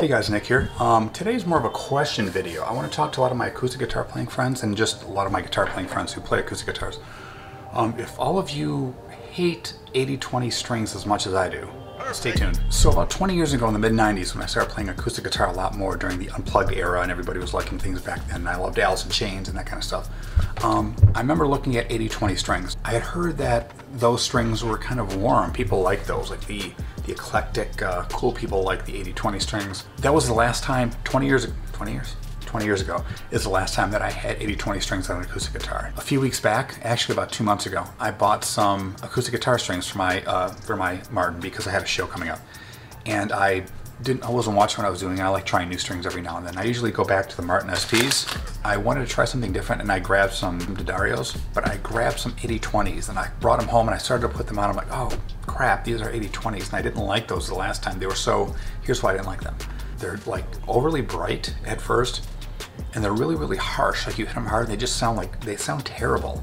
Hey guys, Nick here. Um, today's more of a question video. I want to talk to a lot of my acoustic guitar playing friends and just a lot of my guitar playing friends who play acoustic guitars. Um, if all of you hate 80-20 strings as much as I do, stay tuned. So about 20 years ago in the mid 90s when I started playing acoustic guitar a lot more during the unplugged era and everybody was liking things back then and I loved Alice in Chains and that kind of stuff. Um, I remember looking at 80-20 strings. I had heard that those strings were kind of warm. People liked those, like the, the eclectic, uh, cool people like the 80-20 strings. That was the last time, 20 years, 20 years? 20 years ago is the last time that I had 80-20 strings on an acoustic guitar. A few weeks back, actually about two months ago, I bought some acoustic guitar strings for my uh, for my Martin because I had a show coming up, and I didn't I wasn't watching what I was doing. I like trying new strings every now and then. I usually go back to the Martin SPs. I wanted to try something different, and I grabbed some D'Addarios, but I grabbed some 80-20s, and I brought them home, and I started to put them on. I'm like, oh crap, these are 80-20s, and I didn't like those the last time. They were so. Here's why I didn't like them. They're like overly bright at first and they're really, really harsh. Like you hit them hard, they just sound like, they sound terrible.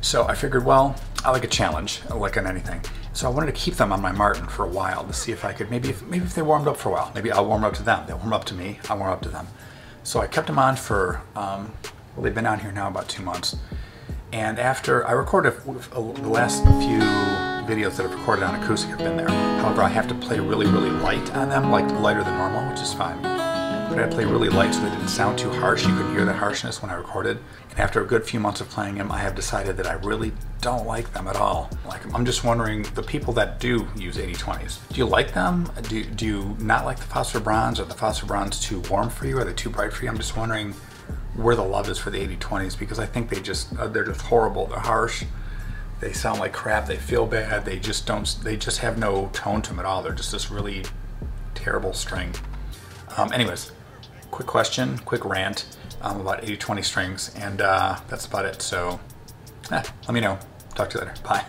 So I figured, well, I like a challenge, like on anything. So I wanted to keep them on my Martin for a while to see if I could, maybe if, maybe if they warmed up for a while, maybe I'll warm up to them. They'll warm up to me, I'll warm up to them. So I kept them on for, um, well, they've been on here now about two months. And after I recorded the last few videos that I've recorded on acoustic have been there. However, I have to play really, really light on them, like lighter than normal, which is fine but I play really light so they didn't sound too harsh. You couldn't hear the harshness when I recorded. And after a good few months of playing them, I have decided that I really don't like them at all. Like, I'm just wondering, the people that do use 8020s, do you like them? Do, do you not like the phosphor bronze? Are the phosphor bronze too warm for you? Are they too bright for you? I'm just wondering where the love is for the 8020s because I think they just, uh, they're just horrible. They're harsh. They sound like crap. They feel bad. They just don't, they just have no tone to them at all. They're just this really terrible string. Um, anyways, quick question, quick rant um, about 80-20 strings, and uh, that's about it. So, eh, let me know. Talk to you later. Bye.